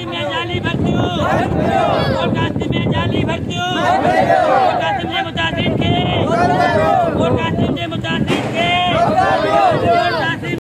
काशी में जाली भर्ती हो। और काशी में जाली भर्ती हो। और काशी में मुतासिर के। और काशी में मुतासिर